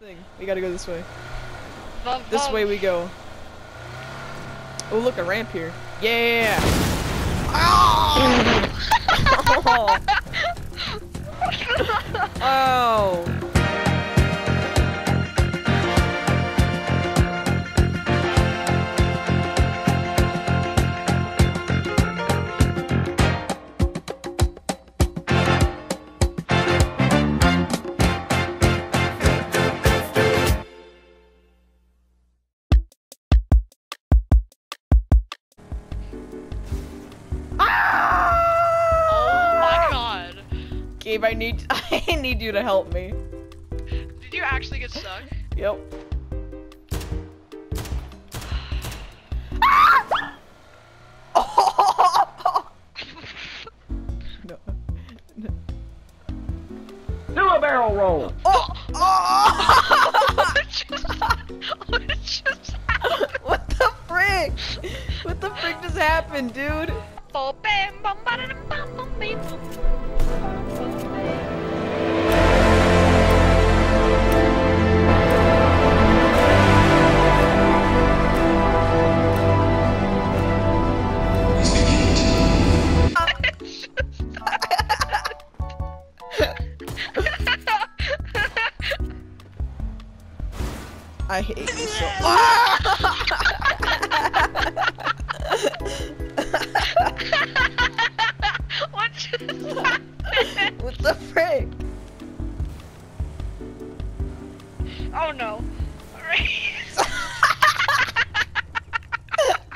Thing. We gotta go this way. This way we go. Oh, look, a ramp here. Yeah! Oh! Oh Gabe, I need I need you to help me. Did you actually get stuck? Yep. no. no. Do a barrel roll. Oh! Oh! what just, what just happened? what the frick? What the frick just happened, dude? What the frick? Oh no.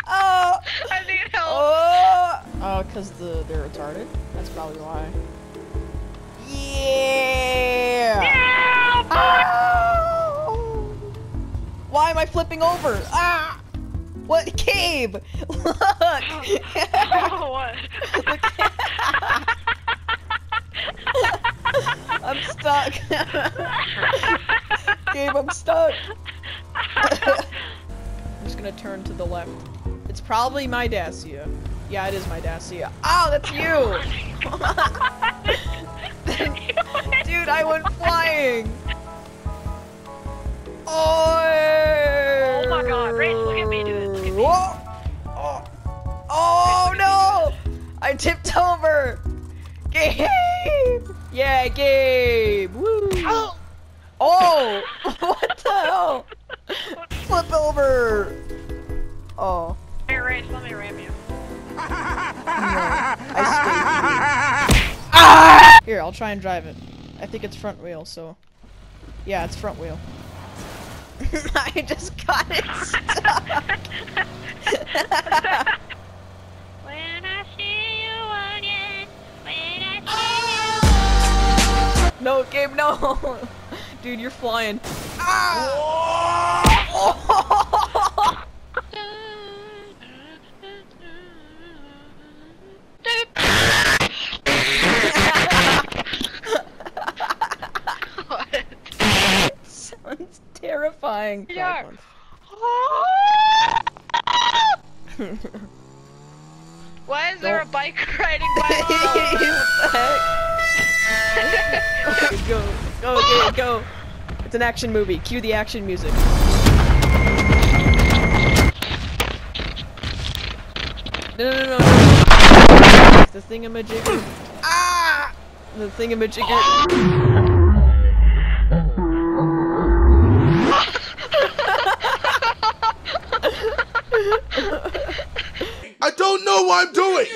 Oh! I need help. Oh! Oh, cause the they're retarded. That's probably why. Yeah! Help! Ow! Why am I flipping over? Ah! What, Gabe? Look! Oh, what? I'm stuck. Gabe, I'm stuck. I'm just gonna turn to the left. It's probably my Dacia. Yeah, it is my Dacia. Oh, that's you! Dude, I went flying! Oh! Oh, oh my god, Race, look at me do this, look at me. Whoa! Oh, oh no! I tipped over! Gabe! Yeah, Gabe! Woo! Oh! Oh! what the hell? Flip over! Oh. Hey, Race, let me ram you. No. I escaped. Ah! Here, I'll try and drive it. I think it's front wheel, so. Yeah, it's front wheel. I just got it stuck. No, Gabe, no! Dude, you're flying. What? Sounds terrifying. Yeah. Why is there a bike riding by what the heck? Okay, go, go, go. It's an action movie. Cue the action music. No, no, no, no. no. The thingamajigger. ah! The thingamajigger. I don't know what I'm doing.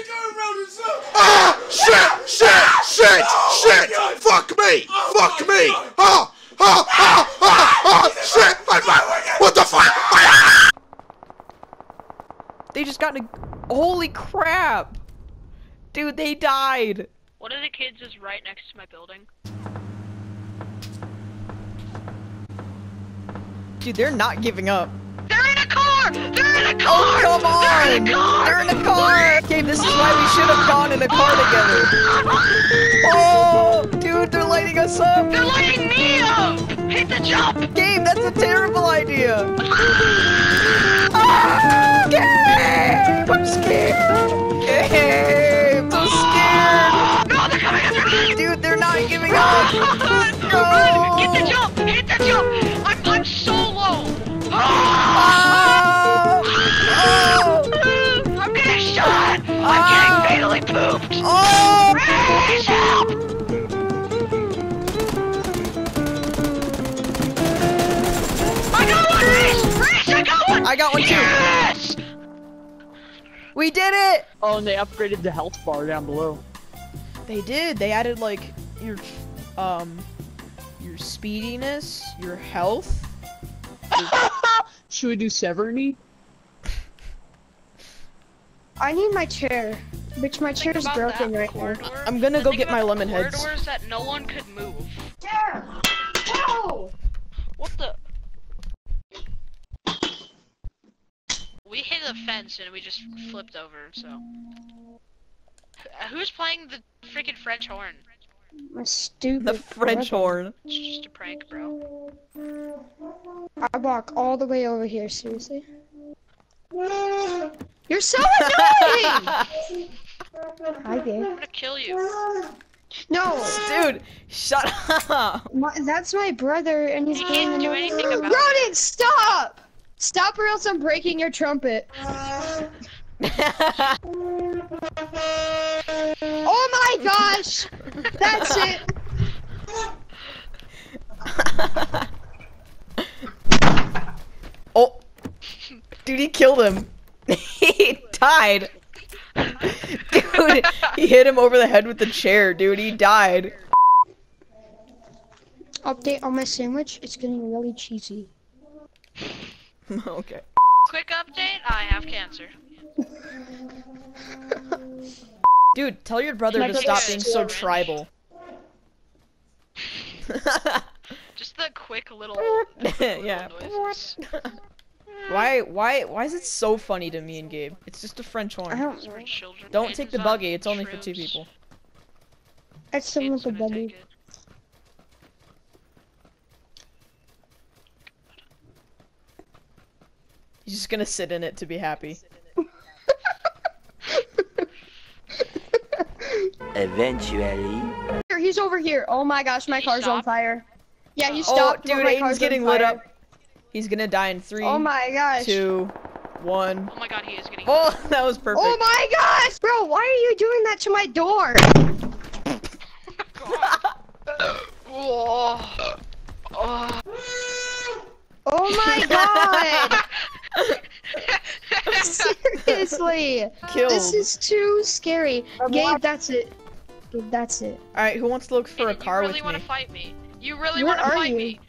Ah! Shit! Shit! Shit! Shit! Fuck me! Fuck me! Ah! Ah! Ah! Ah! Ah! Shit! I- I- What the fuck? They just got in a. Holy crap! Dude, they died! One of the kids is right next to my building. Dude, they're not giving up. They're in a car! They're in a car! Oh, come on! They're in a car! They're in a car! Okay, this is why we should have gone in a car together. Oh, dude, they're lighting us up! They're lighting me up! Hit the jump! Gabe, that's a terrible idea! Ah, Gabe! I'm scared! Gabe! I'm scared! No, they're coming after me! Dude, they're not giving up! Run! No! Get the jump! Hit the jump! I'm so got one. I too. Yes. We did it! Oh, and they upgraded the health bar down below. They did. They added like your um your speediness, your health. Should we do Severny? I need my chair, which my chair is broken that right now. I'm gonna go get my about lemon heads. Corridors that no one could move. No! What the? We hit a fence and we just flipped over. So, who's playing the freaking French horn? My stupid. The French brother. horn. It's just a prank, bro. I walk all the way over here, seriously. You're so annoying! Hi, Gabe. I'm gonna kill you. No, Dude, shut up. my, that's my brother, and he's He being can't do anything about it. Ronan, stop! Stop, or else I'm breaking your trumpet. Oh my gosh! That's it. oh, dude, he killed him. he died. Dude, he hit him over the head with the chair, dude. He died. Update on my sandwich. It's getting really cheesy. okay. Quick update: I have cancer. Dude, tell your brother Can to stop being so orange? tribal. Just the quick little, yeah. little noises. Why, why, why is it so funny to me and Gabe? It's just a French horn. I horn. don't know. Don't take the buggy. It's only for two people. It's still Kids with the buggy. take it. He's just gonna sit in it to be happy. Eventually. Here, he's over here. Oh my gosh, my He car's on fire. Yeah, he Oh, stopped. but dude, my Aiden's getting lit up. He's gonna die in three, Oh my gosh. two, one. Oh my god, he is getting. Oh, that was perfect. Oh my gosh, bro! Why are you doing that to my door? Oh. Oh. Oh my god! Seriously, Killed. this is too scary. Gabe, that's it. Gabe, that's it. All right, who wants to look for a Aiden, car you really with want me, to fight me? You really Where want to are fight you? me?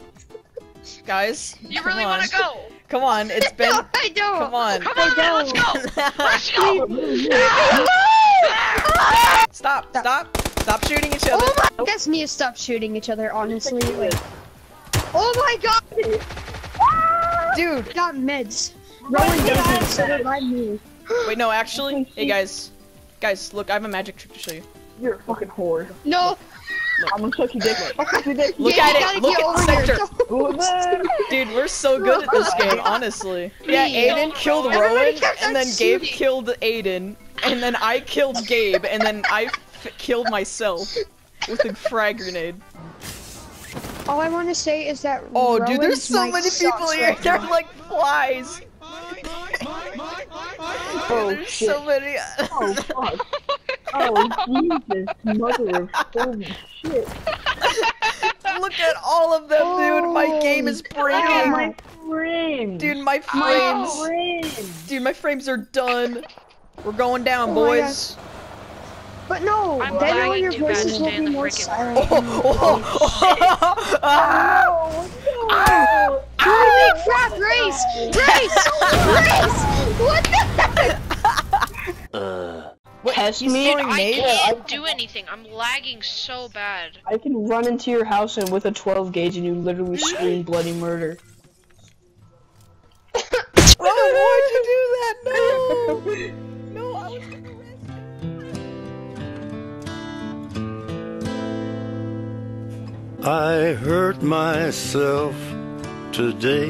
guys? You come really on. want to go? Come on, it's been. No, I don't. Come on. Come on, man, let's go. Let's go. stop! Stop! Stop shooting each other! Oh my! You guys need to stop shooting each other, honestly. Like, oh my god! Dude, got meds. Rowan doesn't, so did I me. wait, no, actually, hey guys, guys, look, I have a magic trick to show you. You're a fucking whore. No, I'm gonna suck your dick. I'll your dick. Look yeah, at you it, gotta look get at over Sector. here. Dude, we're so good at this game, honestly. Yeah, Please. Aiden killed Everybody Rowan, and on then Gabe killed Aiden, and then I killed Gabe, and then I f- killed myself with a frag grenade. All I want to say is that. Oh, dude, there's so many people here. right They're like flies. Oh There's shit. so many. Oh fuck. Oh Jesus, mother of holy shit. Look at all of them, dude. My game is Oh breaking. my frames. Dude, my my frames. frames. Dude, my frames are done. We're going down, Oh boys. But no, I'm then all lagging your too bad to voices will stay in be the more freaking- silent. Ah! Ah! Holy crap, Grace! Grace! Grace! What the heck? Uh. What, Test he's me? throwing I nades? can't do anything. I'm lagging so bad. I can run into your house and with a 12 gauge and you literally scream bloody murder. Oh, why'd you do that? No! No, I was gonna risk. I hurt myself today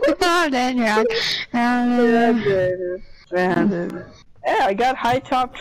Dead rock. Yeah, I got high top.